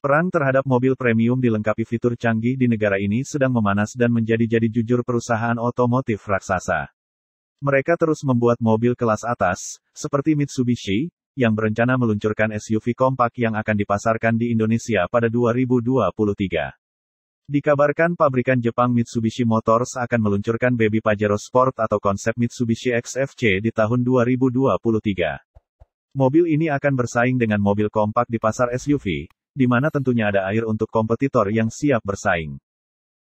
Perang terhadap mobil premium dilengkapi fitur canggih di negara ini sedang memanas dan menjadi-jadi jujur perusahaan otomotif raksasa. Mereka terus membuat mobil kelas atas, seperti Mitsubishi, yang berencana meluncurkan SUV kompak yang akan dipasarkan di Indonesia pada 2023. Dikabarkan pabrikan Jepang Mitsubishi Motors akan meluncurkan Baby Pajero Sport atau konsep Mitsubishi XFC di tahun 2023. Mobil ini akan bersaing dengan mobil kompak di pasar SUV, di mana tentunya ada air untuk kompetitor yang siap bersaing.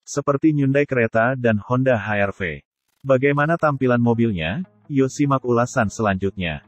Seperti Hyundai Creta dan Honda HR-V. Bagaimana tampilan mobilnya? Yuk simak ulasan selanjutnya.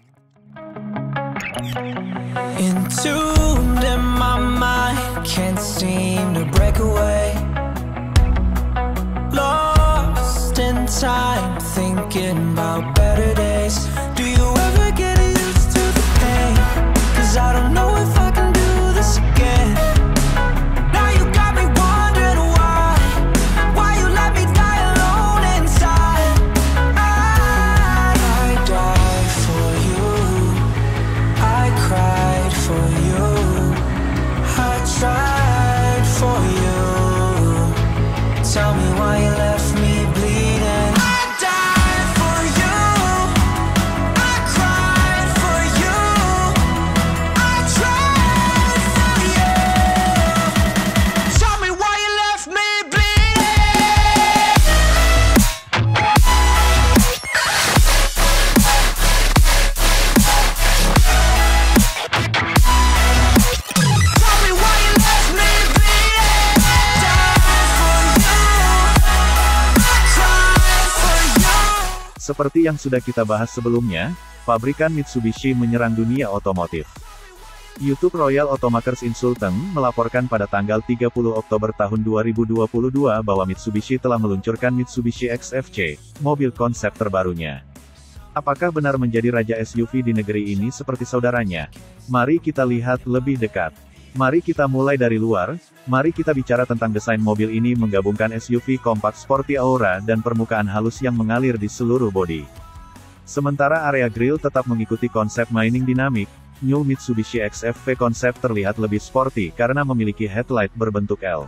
Seperti yang sudah kita bahas sebelumnya, pabrikan Mitsubishi menyerang dunia otomotif. YouTube Royal Automakers Insulting melaporkan pada tanggal 30 Oktober tahun 2022 bahwa Mitsubishi telah meluncurkan Mitsubishi XFC, mobil konsep terbarunya. Apakah benar menjadi raja SUV di negeri ini seperti saudaranya? Mari kita lihat lebih dekat. Mari kita mulai dari luar, mari kita bicara tentang desain mobil ini menggabungkan SUV kompak sporty aura dan permukaan halus yang mengalir di seluruh bodi. Sementara area grill tetap mengikuti konsep mining dinamik, New Mitsubishi XFV konsep terlihat lebih sporty karena memiliki headlight berbentuk L.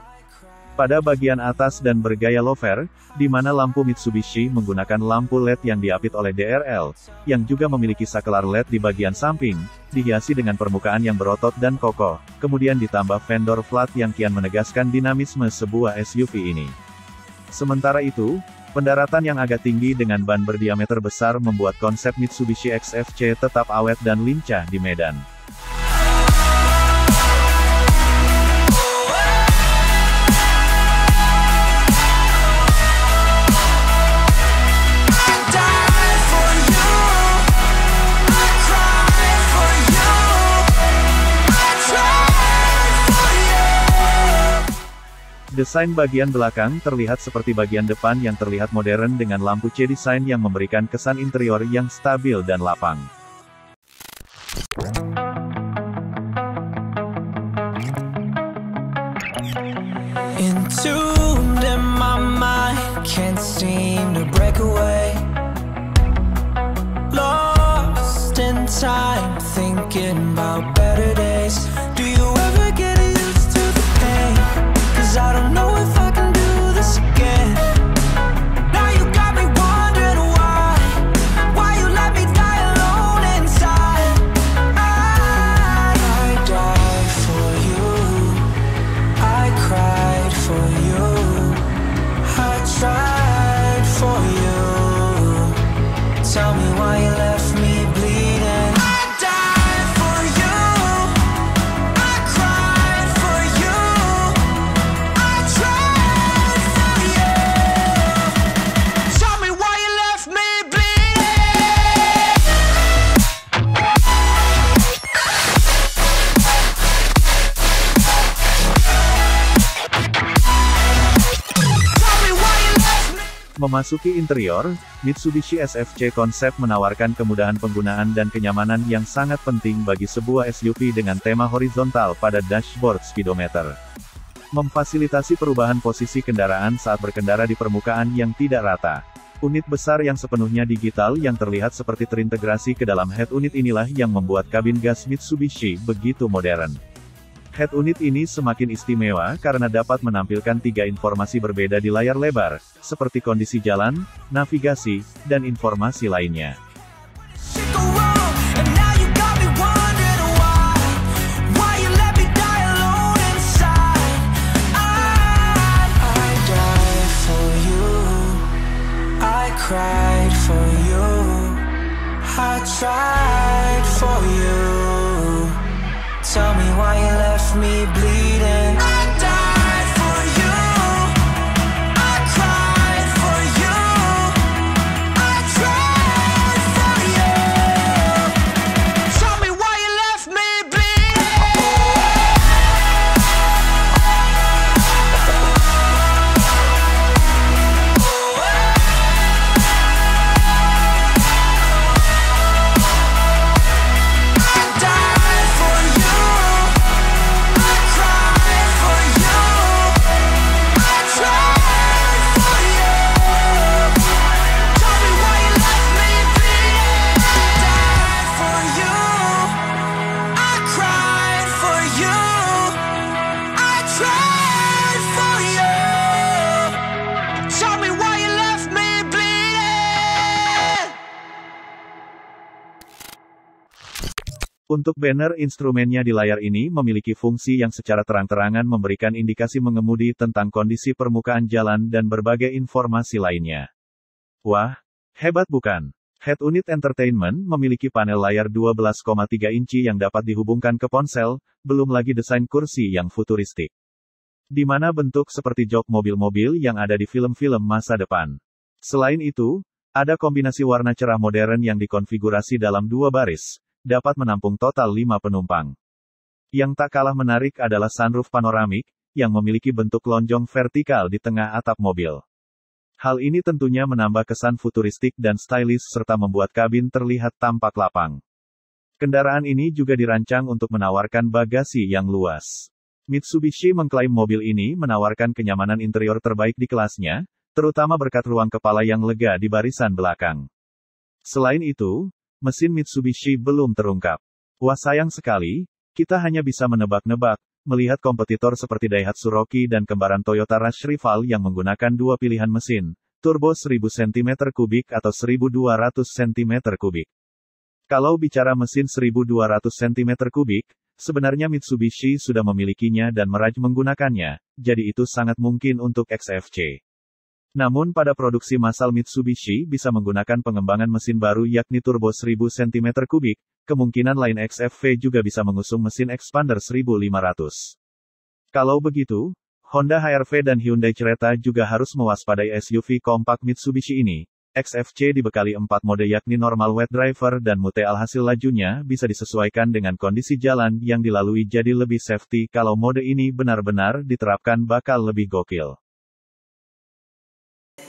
Pada bagian atas dan bergaya lofer, di mana lampu Mitsubishi menggunakan lampu LED yang diapit oleh DRL, yang juga memiliki saklar LED di bagian samping, dihiasi dengan permukaan yang berotot dan kokoh, kemudian ditambah vendor flat yang kian menegaskan dinamisme sebuah SUV ini. Sementara itu, pendaratan yang agak tinggi dengan ban berdiameter besar membuat konsep Mitsubishi XFC tetap awet dan lincah di medan. Desain bagian belakang terlihat seperti bagian depan yang terlihat modern dengan lampu C design yang memberikan kesan interior yang stabil dan lapang. Entombed in my mind, can't seem to break away. Memasuki interior, Mitsubishi SFC konsep menawarkan kemudahan penggunaan dan kenyamanan yang sangat penting bagi sebuah SUV dengan tema horizontal pada dashboard speedometer. Memfasilitasi perubahan posisi kendaraan saat berkendara di permukaan yang tidak rata. Unit besar yang sepenuhnya digital yang terlihat seperti terintegrasi ke dalam head unit inilah yang membuat kabin gas Mitsubishi begitu modern. Head unit ini semakin istimewa karena dapat menampilkan tiga informasi berbeda di layar lebar, seperti kondisi jalan, navigasi, dan informasi lainnya. Tell me why you me bleeding Untuk banner instrumennya di layar ini memiliki fungsi yang secara terang-terangan memberikan indikasi mengemudi tentang kondisi permukaan jalan dan berbagai informasi lainnya. Wah, hebat bukan? Head Unit Entertainment memiliki panel layar 12,3 inci yang dapat dihubungkan ke ponsel, belum lagi desain kursi yang futuristik. Di mana bentuk seperti jok mobil-mobil yang ada di film-film masa depan. Selain itu, ada kombinasi warna cerah modern yang dikonfigurasi dalam dua baris, dapat menampung total 5 penumpang. Yang tak kalah menarik adalah sunroof panoramik, yang memiliki bentuk lonjong vertikal di tengah atap mobil. Hal ini tentunya menambah kesan futuristik dan stylish serta membuat kabin terlihat tampak lapang. Kendaraan ini juga dirancang untuk menawarkan bagasi yang luas. Mitsubishi mengklaim mobil ini menawarkan kenyamanan interior terbaik di kelasnya, terutama berkat ruang kepala yang lega di barisan belakang. Selain itu, mesin Mitsubishi belum terungkap. Wah sayang sekali, kita hanya bisa menebak-nebak, melihat kompetitor seperti Daihatsu Rocky dan kembaran Toyota Rush rival yang menggunakan dua pilihan mesin, turbo 1000 cm3 atau 1200 cm3. Kalau bicara mesin 1200 cm3, sebenarnya Mitsubishi sudah memilikinya dan meraj menggunakannya, jadi itu sangat mungkin untuk XFC. Namun pada produksi massal Mitsubishi bisa menggunakan pengembangan mesin baru yakni turbo 1000 cm3, kemungkinan lain XFV juga bisa mengusung mesin expander 1500. Kalau begitu, Honda HR-V dan Hyundai Creta juga harus mewaspadai SUV kompak Mitsubishi ini. XFC dibekali empat mode yakni normal wet driver dan mute alhasil lajunya bisa disesuaikan dengan kondisi jalan yang dilalui jadi lebih safety kalau mode ini benar-benar diterapkan bakal lebih gokil.